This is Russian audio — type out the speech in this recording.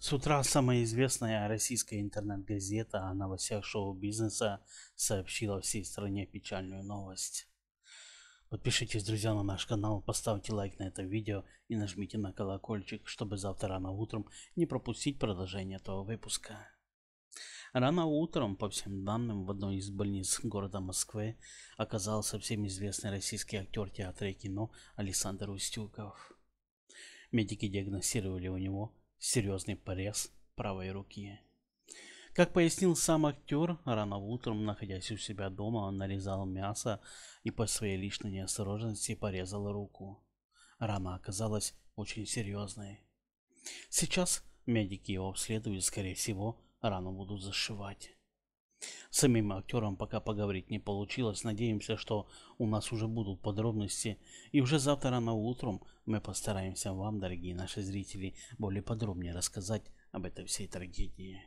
С утра самая известная российская интернет-газета о новостях шоу-бизнеса сообщила всей стране печальную новость. Подпишитесь, друзья, на наш канал, поставьте лайк на это видео и нажмите на колокольчик, чтобы завтра рано утром не пропустить продолжение этого выпуска. Рано утром, по всем данным, в одной из больниц города Москвы оказался всем известный российский актер театра и кино Александр Устюков. Медики диагностировали у него серьезный порез правой руки. Как пояснил сам актер, рано утром, находясь у себя дома, он нарезал мясо и по своей личной неосторожности порезал руку. Рана оказалась очень серьезной. Сейчас медики его обследуют, скорее всего, рану будут зашивать. С самим актером пока поговорить не получилось. Надеемся, что у нас уже будут подробности. И уже завтра рано утром мы постараемся вам, дорогие наши зрители, более подробнее рассказать об этой всей трагедии.